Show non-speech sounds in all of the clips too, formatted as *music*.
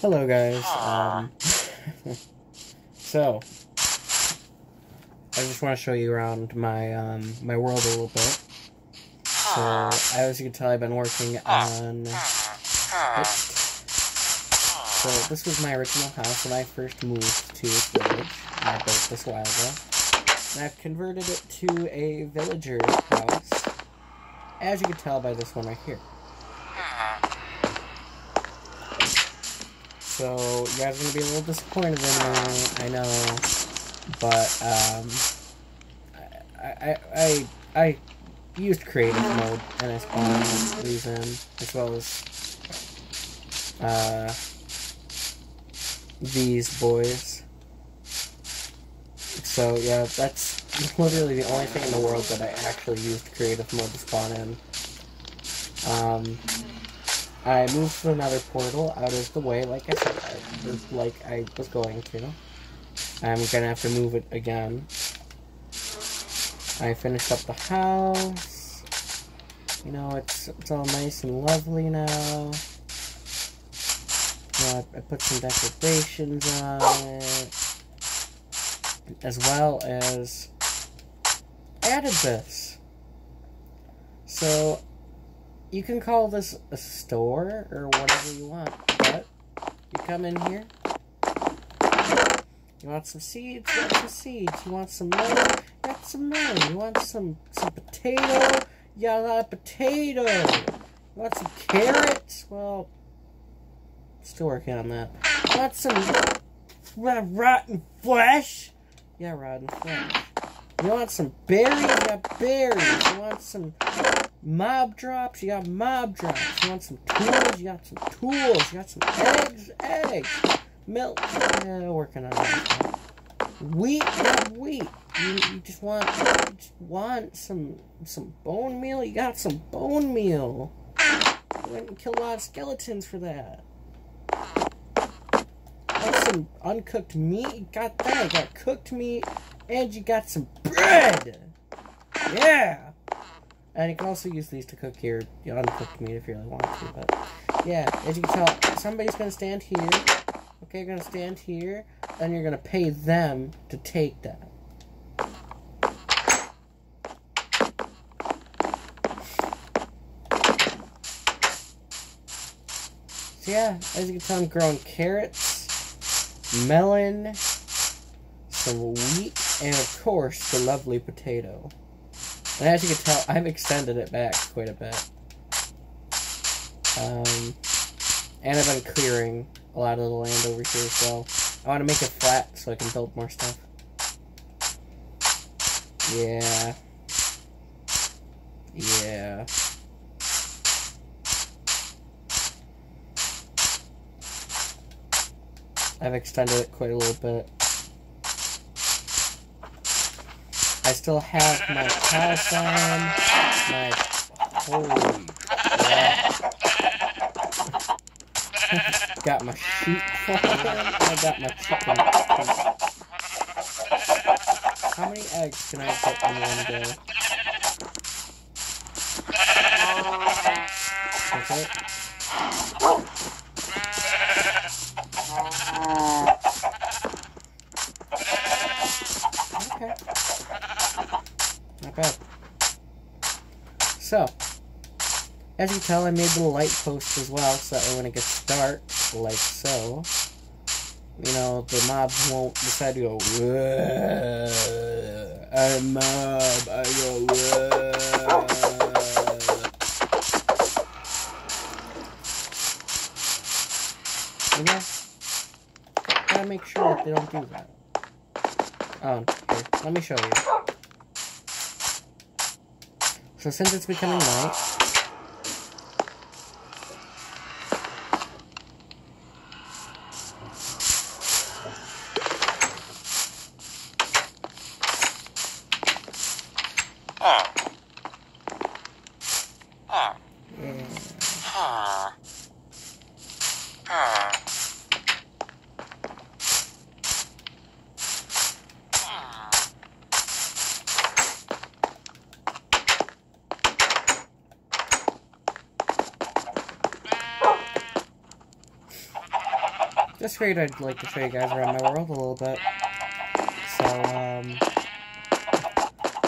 Hello, guys. Um, *laughs* so, I just want to show you around my um, my world a little bit. So, as you can tell, I've been working on it. So, this was my original house when I first moved to this village. I built this a while ago. And I've converted it to a villager house, as you can tell by this one right here. So you guys are gonna be a little disappointed in me, I know, but um, I, I I I used creative mode and I spawned in as well as uh these boys. So yeah, that's literally the only thing in the world that I actually used creative mode to spawn in. Um, I moved to another portal out of the way, like I said, I like I was going to. I'm gonna have to move it again. I finished up the house. You know, it's it's all nice and lovely now. You know, I, I put some decorations on it, as well as added this. So you can call this a store or whatever you want, but you come in here. You want some seeds? You want some seeds. You want some melon? You got some melon. You want some some potato? You got a lot of potato. You want some carrots? Well, still working on that. You want some rotten flesh? Yeah, rotten flesh. You want some berries? You got berries. You want some mob drops? You got mob drops. You want some tools? You got some tools. You got some eggs? Eggs. Milk? Yeah, working on that. Wheat? You got wheat. You, you just want you just want some some bone meal? You got some bone meal. You went and killed a lot of skeletons for that. Got some uncooked meat? You got that. You got cooked meat. And you got some bread. Yeah. And you can also use these to cook your, your uncooked meat if you really want to. But yeah, as you can tell, somebody's going to stand here. Okay, you're going to stand here. And you're going to pay them to take that. So yeah, as you can tell, I'm growing carrots, melon, some wheat, and of course, the lovely potato. And as you can tell, I've extended it back quite a bit. Um, and I've been clearing a lot of the land over here as well. I want to make it flat so I can build more stuff. Yeah. Yeah. I've extended it quite a little bit. I still have my cow farm, my holy *laughs* got my sheep I got my chicken. How many eggs can I get in one day? It. Okay. Bad. So, as you tell, I made the light post as well, so that way when it gets dark, like so, you know, the mobs won't decide to go, "Whoa, I'm a mob, I go, "Whoa." You know? Gotta make sure that they don't do that. Oh, here, let me show you. So since it's becoming night, yeah. Just figured I'd like to show you guys around my world a little bit. So, um,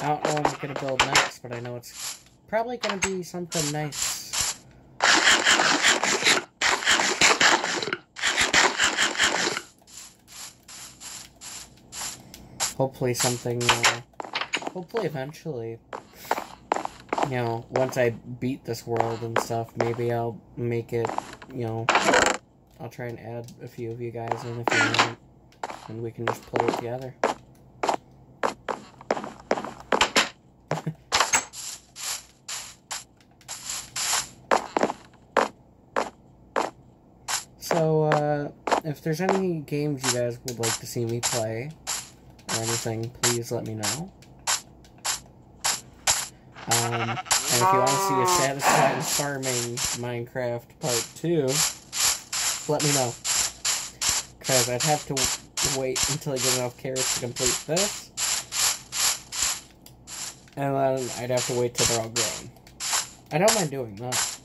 I don't know what I'm to build next, but I know it's probably to be something nice. Hopefully something, uh, hopefully eventually, you know, once I beat this world and stuff, maybe I'll make it, you know, I'll try and add a few of you guys in if you want, and we can just play it together. *laughs* so, uh, if there's any games you guys would like to see me play, or anything, please let me know. Um, and if you want to see a satisfying farming Minecraft part 2, let me know. Because I'd have to wait until I get enough carrots to complete this. And then I'd have to wait till they're all grown. I don't mind doing that.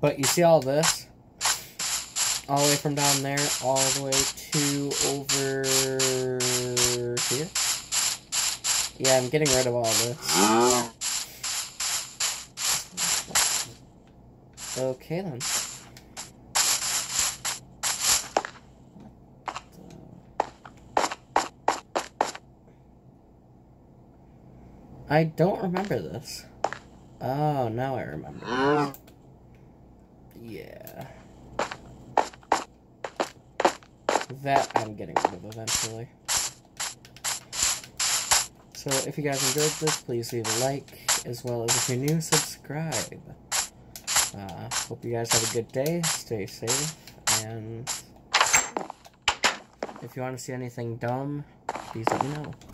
But you see all this? All the way from down there, all the way to over here? Yeah, I'm getting rid of all this. Okay then. I don't remember this. Oh, now I remember. Yeah. That I'm getting rid of eventually. So if you guys enjoyed this, please leave a like, as well as if you're new, subscribe. Uh, hope you guys have a good day, stay safe, and if you want to see anything dumb, please let me know.